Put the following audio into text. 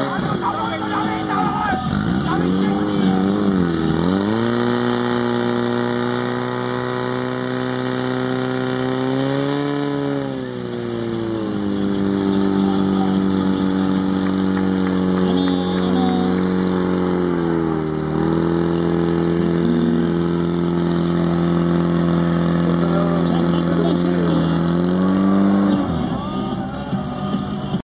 ¡Vamos,